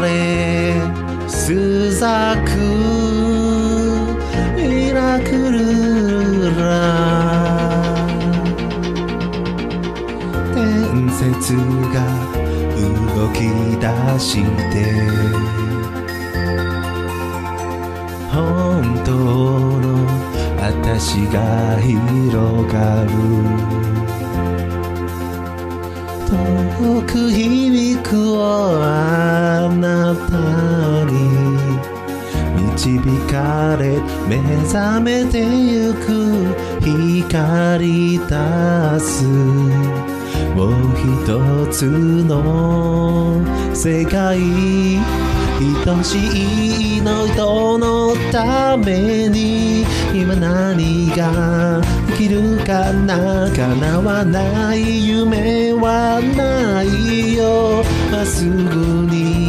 れスザクイラクルラ伝説が動き出して本当の私が広がる目覚めてゆく光出す。もう一つの世界愛しい人のために今何ができるかな叶わない夢はないよ。まっすぐに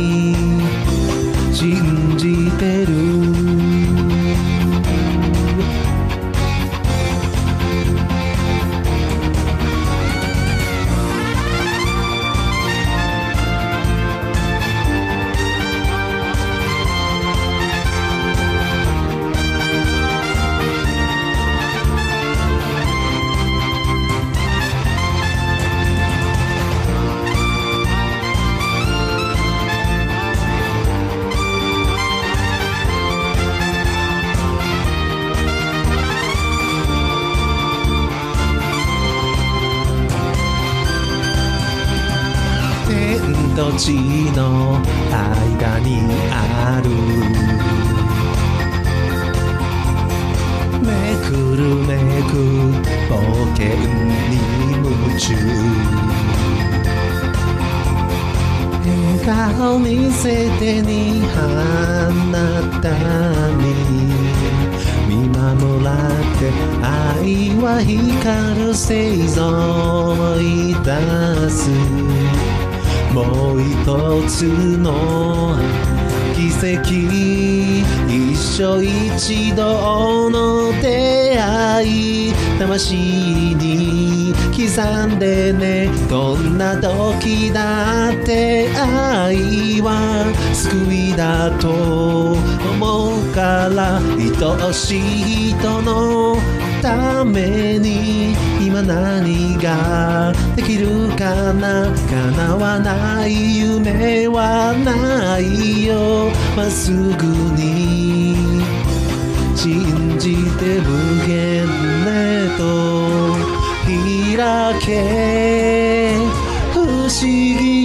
と地の間にある。めくるめく冒険に夢中。笑顔見せてにあなたに。見守られて愛は光る。生存い出す。もう一つの奇跡一生一度の出会い。魂に刻んでねどんな時だって愛は救いだと思うから愛しい人のために今何ができるかな叶わない夢はないよ。まっすぐに信じて無限へと開け。不思